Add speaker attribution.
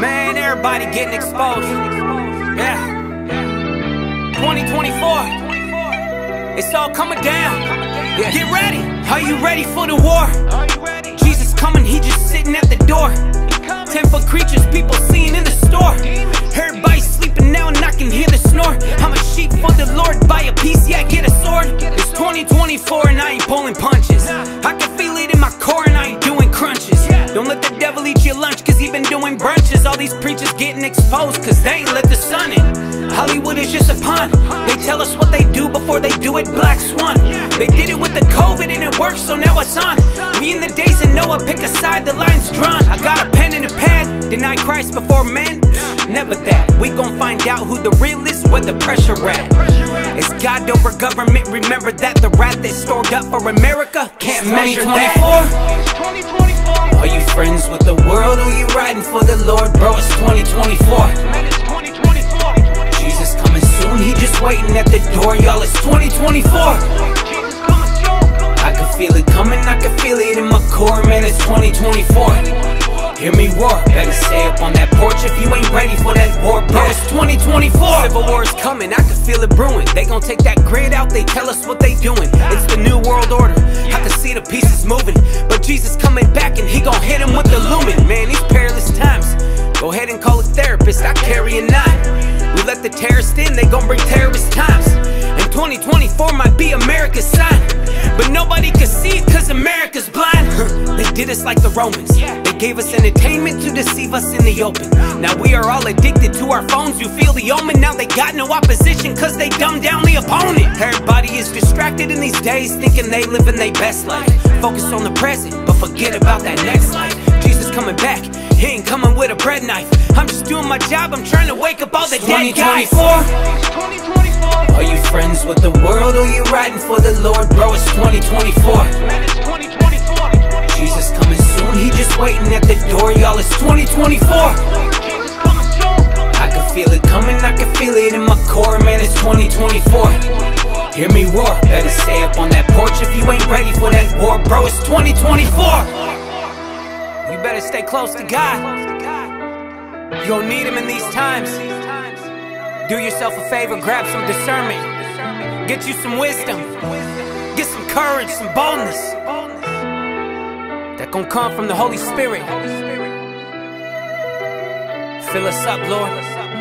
Speaker 1: Man, everybody getting exposed. Yeah. 2024. It's all coming down. Get ready. Are you ready for the war? Jesus coming, he just sitting at the door. Ten foot creatures, people seeing in the store. Everybody sleeping now and I can hear the snore. I'm a sheep for the Lord, buy a piece, yeah, get a sword. It's 2024 and I ain't pulling punches. I can feel it in my core and I ain't doing crunches. Don't let the devil eat your lunch, cause he been doing brunches. All these preachers getting exposed, cause they ain't let the sun in. Hollywood is just a pun. They tell us what they do before they do it, Black Swan. They did it with the COVID and it worked, so now it's on. Me and the days of Noah pick a side, the line's drawn. I got a pen and a pad, deny Christ before men. Never that. We gon' find out who the real is, where the pressure at. It's God over government. Remember that the wrath that's stored up for America can't measure that. Are you friends with the world or you waiting at the door, y'all. It's 2024. I can feel it coming, I can feel it in my core, man. It's 2024. Hear me roar, better stay up on that porch if you ain't ready for that war, bro. It's 2024. Civil war is coming, I can feel it brewing. They gon' take that grid out, they tell us what they doing. It's the new world order. I can see the pieces moving, but Jesus coming back and he gon' hit him with the lumen. Man, these perilous times. Go ahead and call a therapist, I carry a nine. Terrorists in, they gon' bring terrorist times. And 2024 might be America's sign. But nobody can see it cause America's blind. they did us like the Romans. They gave us entertainment to deceive us in the open. Now we are all addicted to our phones. You feel the omen. Now they got no opposition cause they dumb down the opponent. Everybody is distracted in these days, thinking they living their best life. Focus on the present, but forget about that next life. Jesus coming back. He ain't coming with a bread knife. I'm just doing my job. I'm trying to wake up all the dead guys. Are you friends with the world or you riding for the Lord, bro? It's 2024. Jesus coming soon, he just waiting at the door, y'all. It's 2024. I can feel it coming, I can feel it in my core, man. It's 2024. Hear me roar, better stay up on that porch if you ain't ready for that war, bro. It's 2024. Better stay close to God. You'll need him in these times. Do yourself a favor, grab some discernment. Get you some wisdom. Get some courage, some boldness. That gon' come from the Holy Spirit. Fill us up, Lord.